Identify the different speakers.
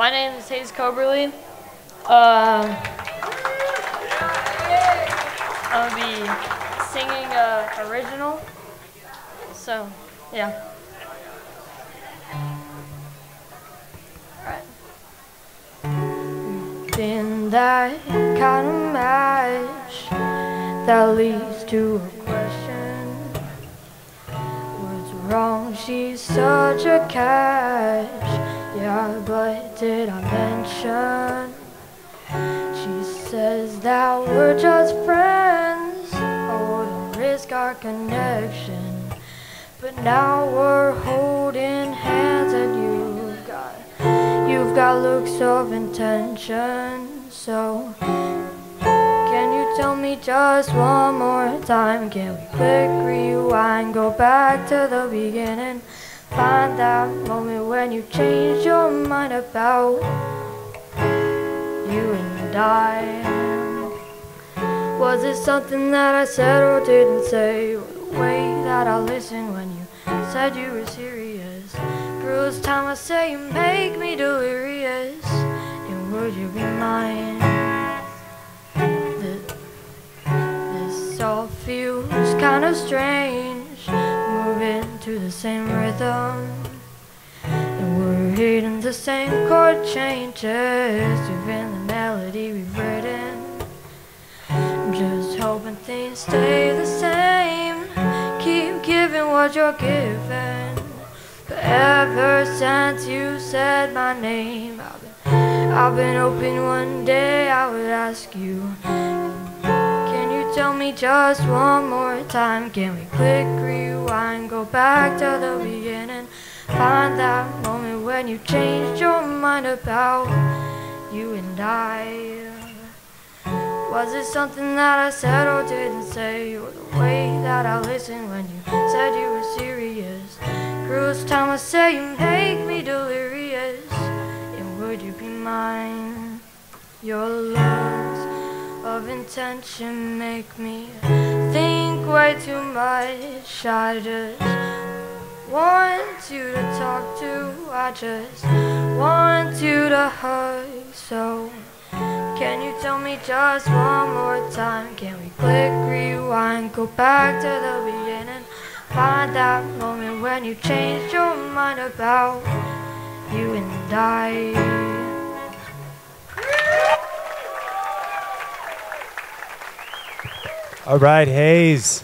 Speaker 1: My name is Hayes Coberly. Uh, I'm gonna be singing uh, original. So, yeah. Alright. Been that kind of match that leads to a question. What's wrong? She's such a catch. Yeah, but did I mention? She says that we're just friends. Oh, I wouldn't risk our connection. But now we're holding hands and you've got you've got looks of intention. So can you tell me just one more time? Can we click rewind, go back to the beginning? Find that moment when you change your mind about you and I. Was it something that I said or didn't say? Or the way that I listened when you said you were serious? It's time I say you make me delirious. And would you be mine? This, this all feels kind of strange to the same rhythm. And we're hitting the same chord changes Even the melody we've written just hoping things stay the same. Keep giving what you're giving. But ever since you said my name I've been, I've been hoping one day I would ask you tell me just one more time. Can we click rewind, go back to the beginning? Find that moment when you changed your mind about you and I. Was it something that I said or didn't say? Or the way that I listened when you said you were serious? It's time I say you make me delirious. And would you be mine? Your love of intention make me think way too much. I just want you to talk to, I just want you to hug. So, can you tell me just one more time? Can we click rewind, go back to the beginning? Find that moment when you changed your mind about you and I.
Speaker 2: All right, Hayes.